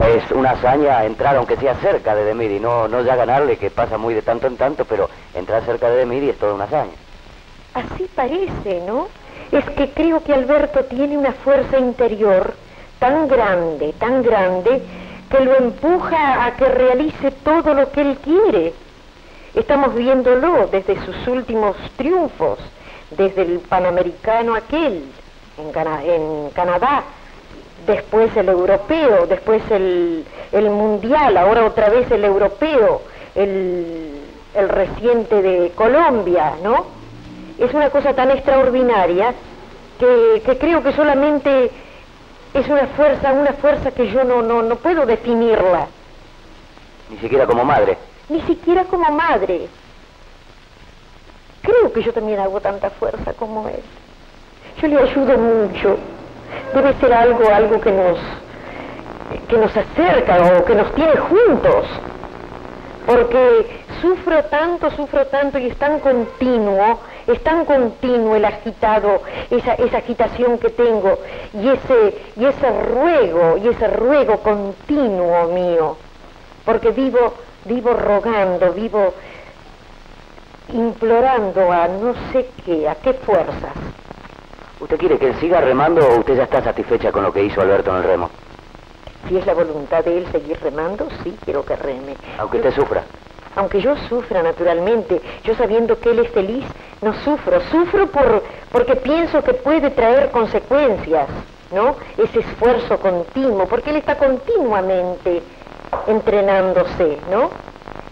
Es una hazaña entrar aunque sea cerca de Demiri, no, no ya ganarle, que pasa muy de tanto en tanto, pero entrar cerca de Demiri es toda una hazaña. Así parece, ¿no? Es que creo que Alberto tiene una fuerza interior tan grande, tan grande, que lo empuja a que realice todo lo que él quiere. Estamos viéndolo desde sus últimos triunfos, desde el Panamericano aquel en, Canadá, después el europeo, después el, mundial, ahora otra vez el europeo, el, reciente de Colombia, ¿no? Es una cosa tan extraordinaria que, que, creo que solamente es una fuerza, una fuerza que yo no, no, no puedo definirla. Ni siquiera como madre. Ni siquiera como madre. Creo que yo también hago tanta fuerza como él. Yo le ayudo mucho. Debe ser algo, algo que nos, que nos acerca o que nos tiene juntos. Porque sufro tanto, sufro tanto y es tan continuo, es tan continuo el agitado, esa, esa agitación que tengo y ese, y ese ruego, y ese ruego continuo mío. Porque vivo, vivo rogando, vivo implorando a no sé qué, a qué fuerzas ¿Usted quiere que él siga remando o usted ya está satisfecha con lo que hizo Alberto en el remo? Si es la voluntad de él seguir remando, sí quiero que reme. Aunque usted sufra. Aunque yo sufra, naturalmente, yo sabiendo que él es feliz, no sufro. Sufro por, porque pienso que puede traer consecuencias, ¿no? Ese esfuerzo continuo, porque él está continuamente entrenándose, ¿no?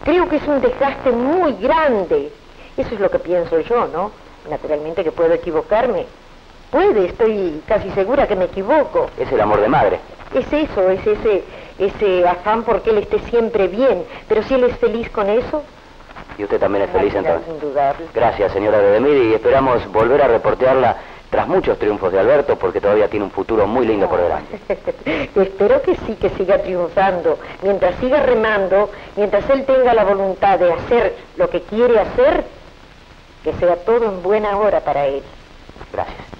Creo que es un desgaste muy grande. Eso es lo que pienso yo, ¿no? Naturalmente que puedo equivocarme, Puede, estoy casi segura que me equivoco. Es el amor de madre. Es eso, es ese, ese afán porque él esté siempre bien. Pero si él es feliz con eso... Y usted también es feliz entonces. Indudable. Gracias, señora de y esperamos volver a reportearla tras muchos triunfos de Alberto, porque todavía tiene un futuro muy lindo por delante. Espero que sí, que siga triunfando. Mientras siga remando, mientras él tenga la voluntad de hacer lo que quiere hacer, que sea todo en buena hora para él. Gracias.